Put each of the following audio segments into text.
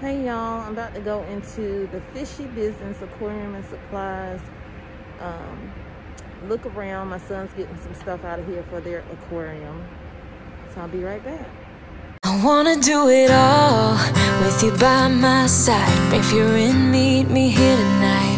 Hey y'all, I'm about to go into the fishy business aquarium and supplies. Um, look around. My son's getting some stuff out of here for their aquarium. So I'll be right back. I wanna do it all with you by my side. If you're in, meet me here tonight.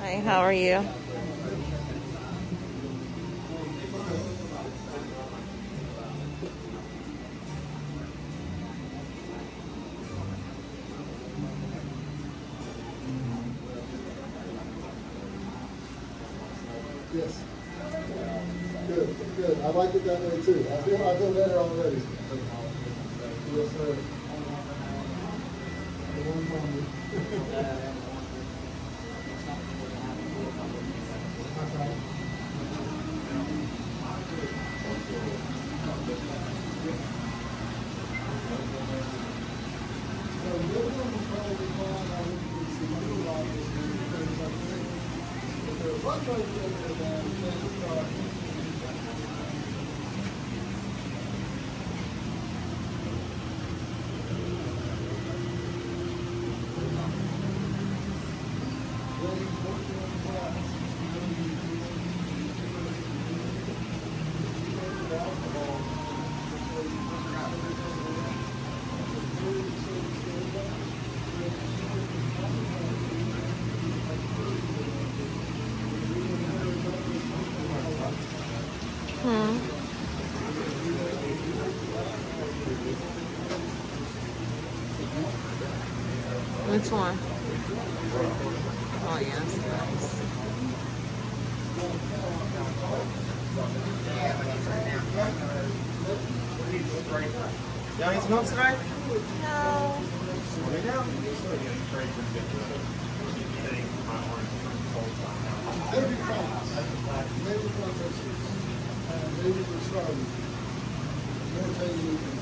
Hey, how are you? Yes. Good, good. I like it that way too. I feel, I feel better already. Yes, sir. The one from you. That's right. So the other one was probably fine. I wouldn't do some other losses because I think if there was one place that would have been, then it's, uh, Hmm. Which one? Oh, yes. Nice. Y'all need some help tonight? No. Lay down. Maybe France, maybe protesters, and maybe we're. More than movements. Yes,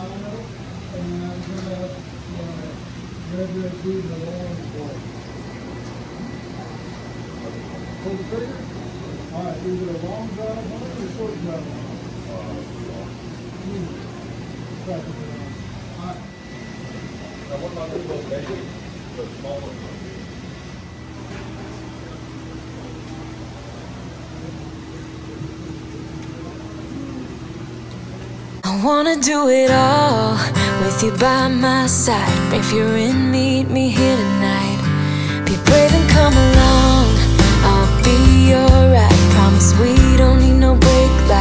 And I'm gonna, uh, graduate to the long boy. Pull the trigger? All right, it a long drive it or a short drive on it? Hmm. Now, what about this little baby, the small one? I wanna do it all with you by my side. If you're in, meet me here tonight. Be brave and come along. I'll be alright. Promise we don't need no brake lights.